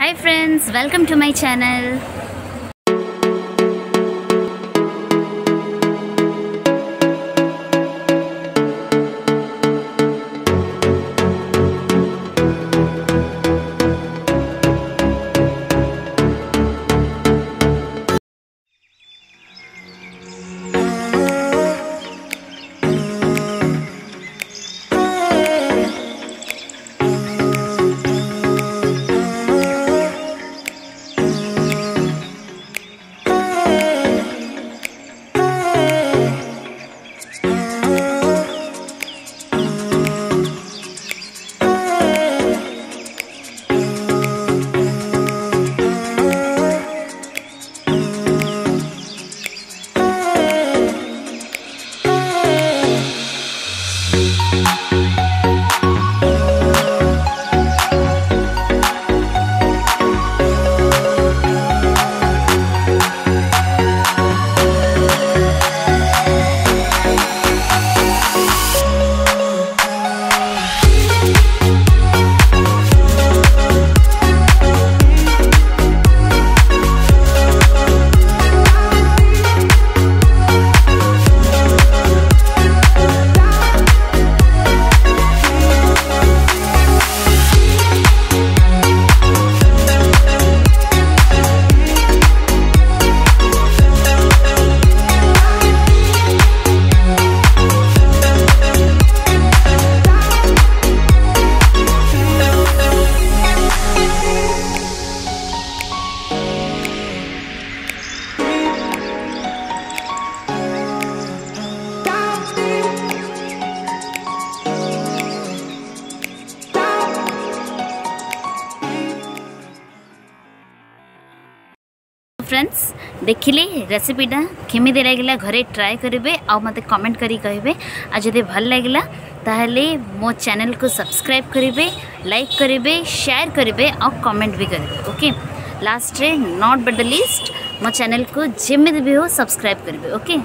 Hi friends, welcome to my channel. Friends देखिले रेसीपीटा केमी लगे घरे ट्राए करेंगे आते कमेंट करी आदि भल लगे ताहले मो चैनल को सब्सक्राइब करेंगे लाइक करेंगे शेयर करेंगे और कमेंट भी करेंगे okay last not but the least मो चैनल को जमी भी हो सब्सक्राइब करेंगे ओके